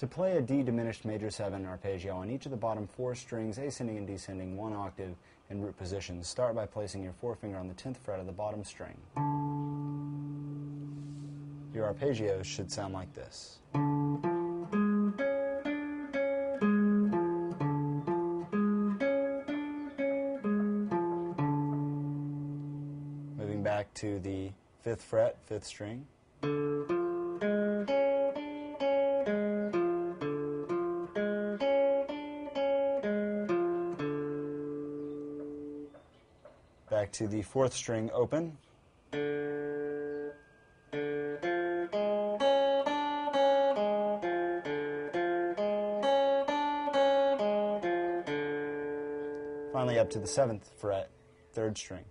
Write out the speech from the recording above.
To play a D diminished major 7 arpeggio on each of the bottom four strings, ascending and descending one octave in root positions, start by placing your forefinger on the 10th fret of the bottom string. Your arpeggios should sound like this. Moving back to the 5th fret, 5th string. Back to the fourth string open. Finally up to the seventh fret, third string.